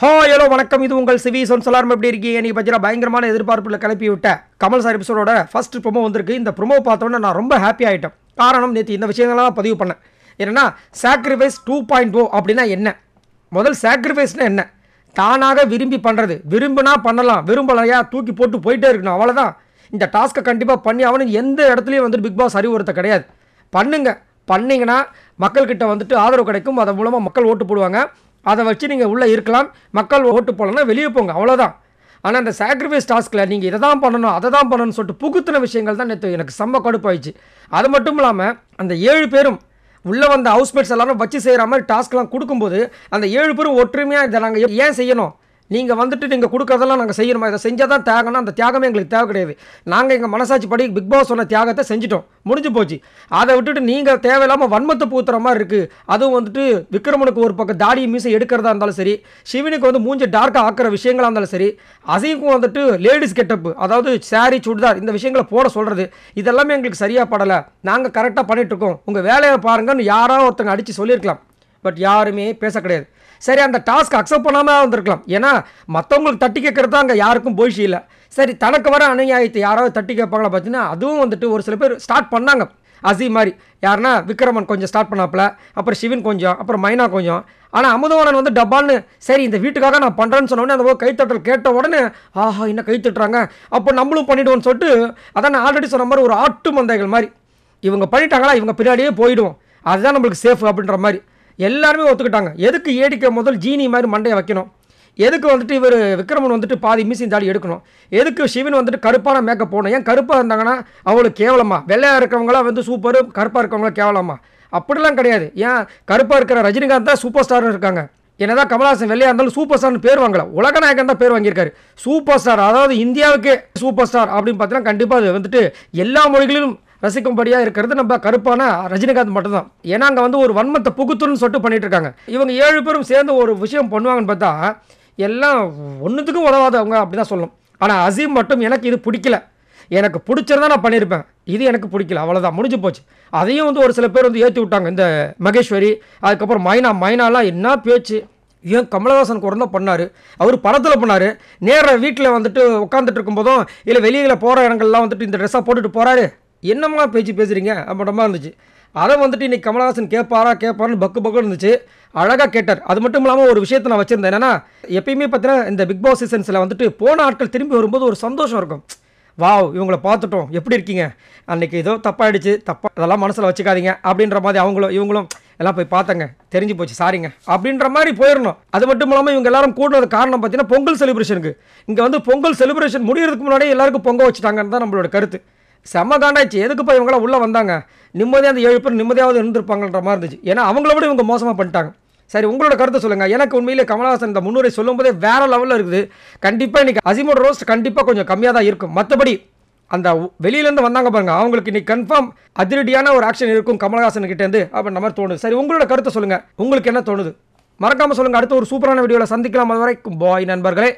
ஹோ ஹலோ வணக்கம். இது உங்கள் சிவி. சொன் சொல்லாரம் எப்படி இருக்கீங்க? நீங்கள் பார்த்தீங்கன்னா பயங்கரமான எதிர்பார்ப்பில் கிளப்பி விட்ட கமல் சார் எபிசோடோட ஃபர்ஸ்ட் ப்ரோமோ வந்திருக்கு. இந்த ப்ரொமோ பார்த்தோன்னே நான் ரொம்ப ஹாப்பி ஆகிட்டேன் காரணம் நேற்று இந்த விஷயங்கள்லாம் பதிவு பண்ணேன். என்னன்னா சாக்ரிஃபைஸ் டூ பாயிண்ட் ஓ அப்படின்னா என்ன? முதல் சாக்ரிஃபைஸ்னால் என்ன? தானாக விரும்பி பண்ணுறது விரும்பினா பண்ணலாம். விரும்பலையா தூக்கி போட்டு போயிட்டே இருக்கணும். அவ்வளோதான் இந்த டாஸ்க்கை கண்டிப்பாக பண்ணி அவனுக்கு எந்த இடத்துலையும் வந்துட்டு பிக் பாஸ் அறிவுறுத்த கிடையாது. பண்ணுங்க. பண்ணிங்கன்னா மக்கள்கிட்ட வந்துட்டு ஆதரவு கிடைக்கும். அதன் மூலமாக மக்கள் ஓட்டு போடுவாங்க. அதை வச்சு நீங்கள் உள்ளே இருக்கலாம். மக்கள் ஓட்டு போகலன்னா வெளியே போங்க அவ்வளோதான் ஆனால் அந்த சாக்ரிஃபைஸ் டாஸ்கில் நீங்கள் இதை தான் பண்ணணும் அதை தான் பண்ணணும்னு சொல்லிட்டு புகுத்தின விஷயங்கள் தான் நேற்று எனக்கு செம்ம கடுப்பாயிடுச்சு. அது மட்டும் இல்லாமல் அந்த ஏழு பேரும் உள்ளே வந்த ஹவுஸ்மேட்ஸ் எல்லாரும் வச்சு செய்கிற மாதிரி டாஸ்க்லாம் கொடுக்கும்போது அந்த ஏழு பேரும் ஒற்றுமையாக இதை நாங்கள் ஏன் செய்யணும்? நீங்கள் வந்துட்டு நீங்கள் கொடுக்கறதெல்லாம் நாங்கள் செய்யணுமா? இதை செஞ்சால் தான் தியாகம்னா அந்த தியாகமே எங்களுக்கு தேவை கிடையாது. நாங்கள் எங்கள் மனசாட்சி படி பிக் பாஸ் சொன்ன தியாகத்தை செஞ்சிட்டோம். முடிஞ்சு போச்சு. அதை விட்டுட்டு நீங்கள் தேவையில்லாமல் வன்மத்தை பூத்துற மாதிரி இருக்குது அதுவும் வந்துட்டு விக்ரமனுக்கு ஒரு பக்கம் தாடி மீசை எடுக்கிறதா இருந்தாலும் சரி சிவனுக்கு வந்து மூஞ்சி டார்க்காக ஆக்கிற விஷயங்களா இருந்தாலும் சரி அசைக்கும் வந்துட்டு லேடிஸ் கெட்டப்பு அதாவது சாரி சுடிதார் இந்த விஷயங்களை போட சொல்கிறது இதெல்லாமே எங்களுக்கு சரியாக படலை. நாங்கள் கரெக்டாக பண்ணிகிட்ருக்கோம் உங்கள் வேலையை பாருங்கன்னு யாரோ ஒருத்தங்க அடித்து சொல்லியிருக்கலாம். பட் யாருமே பேச கிடையாது. சரி அந்த டாஸ்க் அக்செப்ட் பண்ணாமல் வந்திருக்கலாம். ஏன்னா மற்றவங்களுக்கு தட்டி கேட்குறது தான் அங்கே யாருக்கும் போய்ச்சி இல்லை. சரி தனக்கு வர அநியாயத்தை யாராவது தட்டி கேட்பாங்களா பார்த்தீங்கன்னா அதுவும் வந்துட்டு ஒரு சில பேர் ஸ்டார்ட் பண்ணாங்க. அசீ மாதிரி. யாருன்னா விக்ரமன் கொஞ்சம் ஸ்டார்ட் பண்ணாப்புல. அப்புறம் சிவன் கொஞ்சம் அப்புறம் மைனா கொஞ்சம். ஆனால் அமுதவாணன் வந்து டப்பான்னு சரி இந்த வீட்டுக்காக நான் பண்ணுறேன்னு சொன்னோடனே அந்த கைத்தட்டல் கேட்ட உடனே ஆஹா என்ன கைத்தட்டுறாங்க அப்போ நம்மளும் பண்ணிவிடுவோன்னு சொல்லிட்டு அதான் நான் ஆல்ரெடி சொன்ன மாதிரி ஒரு ஆட்டு மந்தைகள் மாதிரி. இவங்க பண்ணிட்டாங்களா? இவங்க பின்னாடியே போயிடுவோம். அதுதான் நம்மளுக்கு சேஃப் அப்படின்ற மாதிரி. எல்லாருமே ஒத்துக்கிட்டாங்க. எதுக்கு ஏடிக்க முதல் ஜீனி மாதிரி மண்டையை வைக்கணும்? எதுக்கு வந்துட்டு இவர் விக்ரமன் வந்துட்டு பாதி மீசின் தாடி எடுக்கணும்? எதுக்கு சிவன் வந்துட்டு கருப்பான மேக்கப் போடணும்? ஏன் கருப்பாக இருந்தாங்கன்னா அவங்களுக்கு கேவலமா. வெள்ளையாக இருக்கிறவங்களாம் வந்து சூப்பர் கருப்பாக இருக்கிறவங்களா கேவலமா. அப்படிலாம் கிடையாது. ஏன்? கருப்பாக இருக்கிற ரஜினிகாந்த் தான் சூப்பர் ஸ்டார்னு இருக்காங்க. என்னதான் கமல்ஹாசன் வெள்ளையாக இருந்தாலும் சூப்பர் ஸ்டார்னு பேர் வாங்கல. உலகநாயகன் தான் பேர் வாங்கியிருக்காரு. சூப்பர் ஸ்டார் அதாவது இந்தியாவுக்கு சூப்பர் ஸ்டார் அப்படின்னு பார்த்தீங்கன்னா கண்டிப்பாக அது வந்துட்டு எல்லா மொழிகளிலும் ரசிக்கும்படியாக இருக்கிறது நம்ம கருப்பான ரஜினிகாந்த் மட்டும்தான். ஏன்னா அங்கே வந்து ஒரு வன்மத்தை புகுத்துன்னு சொல்லிட்டு பண்ணிட்டு இருக்காங்க. இவங்க ஏழு பேரும் சேர்ந்து ஒரு விஷயம் பண்ணுவாங்கன்னு பார்த்தா எல்லாம் ஒன்றுத்துக்கும் உதவாதவங்க அப்படி தான் சொல்லணும். ஆனால் அசீம் மட்டும் எனக்கு இது பிடிக்கல. எனக்கு பிடிச்சிருந்தா நான் பண்ணியிருப்பேன் இது எனக்கு பிடிக்கல. அவ்வளோதான் முடிஞ்சு போச்சு. அதையும் வந்து ஒரு சில பேர் வந்து ஏற்றி விட்டாங்க. இந்த மகேஸ்வரி அதுக்கப்புறம் மைனா. மைனாலாம் என்ன பேச்சு? ஏன் கமலஹாசன் கூட தான் பண்ணார்? அவர் படத்தில் பண்ணார். நேராக வீட்டில் வந்துட்டு உட்காந்துட்டு இருக்கும்போதும் இல்லை வெளியில் போகிற இடங்கள்லாம் வந்துட்டு இந்த ட்ரெஸ்ஸாக போட்டுட்டு போகிறாரு என்னம்மா பேச்சு பேசுகிறீங்க அப்படின்ற இருந்துச்சு. அதை வந்துட்டு இன்னைக்கு கமலஹாசன் கேட்பாரா கேட்பாருன்னு பக்கு பக்கம் இருந்துச்சு. அழகாக கேட்டார். அது மட்டும் இல்லாமல் ஒரு விஷயத்தை நான் வச்சுருந்தேன். என்னன்னா எப்பயுமே பார்த்தீங்கன்னா இந்த பிக் பாஸ் சீசன்ஸில் வந்துட்டு போன ஆட்கள் திரும்பி வரும்போது ஒரு சந்தோஷம் இருக்கும். வாவ் இவங்களை பார்த்துட்டோம். எப்படி இருக்கீங்க? அன்றைக்கி ஏதோ தப்பாயிடுச்சு. தப்பா அதெல்லாம் மனசில் வச்சுக்காதீங்க. அப்படின்ற மாதிரி அவங்களும் இவங்களும் எல்லாம் போய் பார்த்தங்க தெரிஞ்சு போச்சு. சாரிங்க. அப்படின்ற மாதிரி போயிடணும். அது மட்டும் இல்லாமல் இவங்க எல்லாரும் கூடுறது காரணம் பார்த்தீங்கன்னா பொங்கல் செலிப்ரேஷனுக்கு இங்கே வந்து பொங்கல் செலிப்ரேஷன் முடிகிறதுக்கு முன்னாடியே எல்லாருக்கும் பொங்க வச்சுட்டாங்கன்னு தான் நம்மளோட கருத்து. செம்ம காண்டாச்சு எதுக்குப்பா இவங்களாம் உள்ளே வந்தாங்க? நிம்மதியாக அந்த ஏழு பேர் நிம்மதியாவது இருந்திருப்பாங்கன்ற மாதிரி இருந்துச்சு. ஏன்னா அவங்கள விட இவங்க மோசமாக பண்ணிட்டாங்க. சரி உங்களோட கருத்தை சொல்லுங்கள் எனக்கு உண்மையிலே கமலஹாசன் இந்த முன்னுரை சொல்லும்போதே வேறு லெவலில் இருக்குது. கண்டிப்பாக இன்றைக்கி அசிமோட ரோஸ்ட் கண்டிப்பாக கொஞ்சம் கம்மியாக தான் இருக்கும். மற்றபடி அந்த வெளியிலேருந்து வந்தாங்க பாருங்க. அவங்களுக்கு இன்னைக்கு கன்ஃபார்ம் அதிரடியான ஒரு ஆக்ஷன் இருக்கும் கமலஹாசன் கிட்டேருந்து அப்படின்ற மாதிரி தோணுது. சரி உங்களோட கருத்தை சொல்லுங்கள் உங்களுக்கு என்ன தோணுது? மறக்காமல் சொல்லுங்கள் அடுத்த ஒரு சூப்பரான வீடியோவில் சந்திக்கலாம். அது வரைக்கும் பாய் நண்பர்களே.